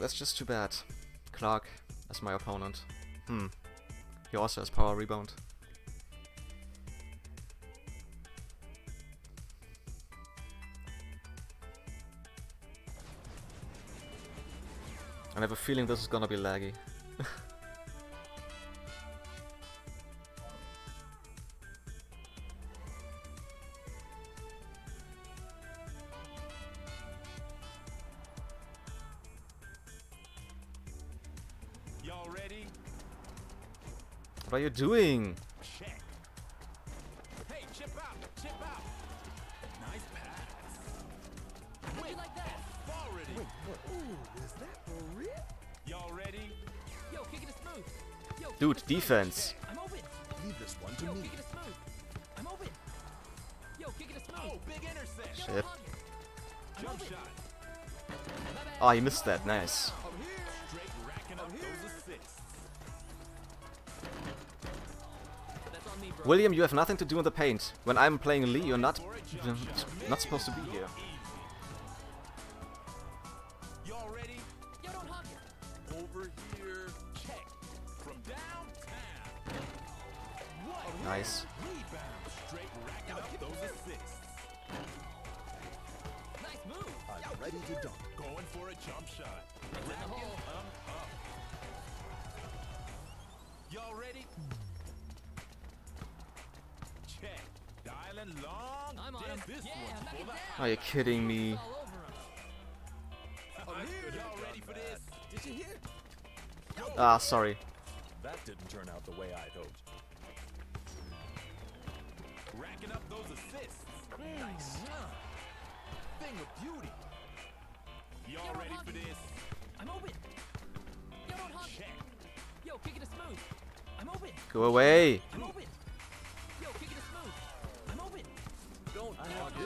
That's just too bad. Clark as my opponent. Hmm. He also has power rebound. I have a feeling this is gonna be laggy. What are you doing? Check. Hey, chip out, chip out. Nice pass. How'd like that? Already. Ooh, is that for real? Y'all ready? Yo, kick it smooth. Yo, Dude, smooth. defense. I'm open. Leave this one to Yo, me. kick it smooth. I'm open. Yo, kick it smooth. Oh, big intercept. Yo, Shit. it. I'm Jump shot. Oh, you missed that. Nice. William, you have nothing to do in the paint. When I'm playing Lee, you're not not supposed to be here. Nice. Ready to dunk. Going for a jump shot. Y'all ready? Check. Dialing long. I'm on him. This Yeah, one's knock for it the down. Are you kidding me? All over him. I'm here. Y'all ready for this? Did you hear? Ah, sorry. That didn't turn out the way I'd hoped. Racking up those assists. Nice. Thing of beauty. Y'all ready for this? I'm open. Yo, don't hug it. Yo, kick it smooth. I'm open. Go away. I'm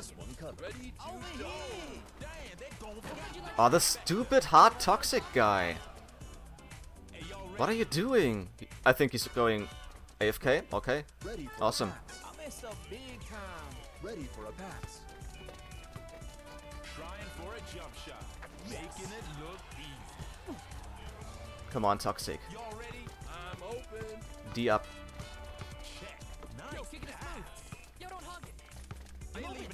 I this one covered. Ready to Over dunk. here. Damn, they going for How'd you like Oh, the stupid hard toxic guy. Hey, y'all ready? What are you doing? I think he's going AFK. Okay. Ready for Awesome. a pass. I messed up big time. Ready for a pass. Trying for a jump shot. Making it look easy. Come on, toxic. Y'all ready? I'm open. D up. Talking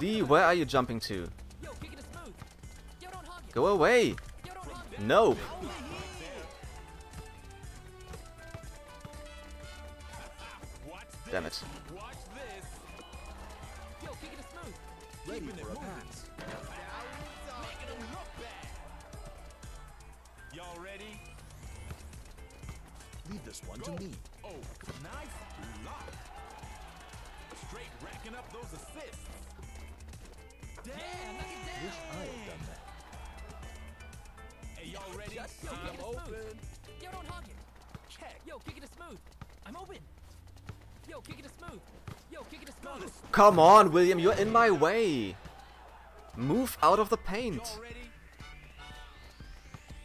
Lee, where are you jumping to? Yo, kick it smooth. Yo, don't hug it. Go away. Yo, don't hug it. Nope. Over here. Watch this. Damn it. Watch this. Yo, kick it smooth. Ready Keeping it for a moving. pass. Making them look bad. Y'all ready? Leave this one Go. to me. Oh, nice block. Straight racking up those assists. Yeah, knock it down. Wish I had done that. Hey, y'all ready? Yo, kick I'm open. Yo, don't hug it. Check. Yo, kick it smooth. I'm open. Yo, kick it smooth. Yo, kick it smooth. Come on, William, you're in my way. Move out of the paint.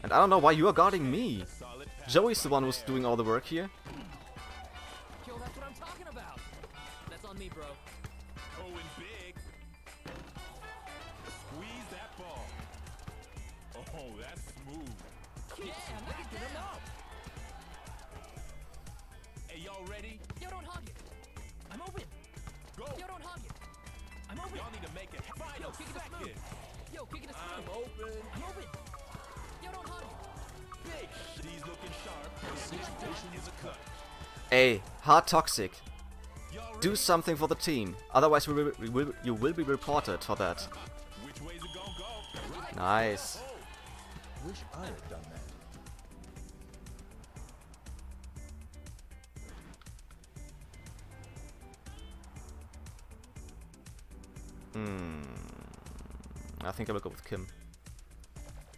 Y'all ready? And I don't know why you are guarding me. Joey's the one who's doing all the work here. Yo, that's what I'm talking about. That's on me, bro. Going big. Squeeze that ball. Oh, that's smooth. Yeah, knock it down. Hey, y'all ready? Yo, don't hug it. I'm open. Go. Yo, don't hug it. I'm open. Y'all need to make it Yo, kick it second. smooth. Yo, kick it I'm open. I'm open. A hard toxic. Do something for the team. Otherwise, we will, we will, you will be reported for that. Nice. Hmm. I think I will go with Kim.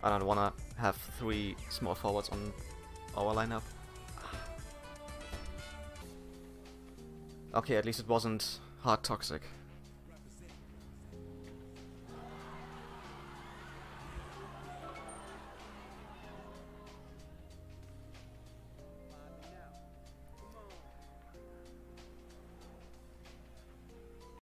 I don't wanna have three small forwards on our lineup. Okay, at least it wasn't hard toxic.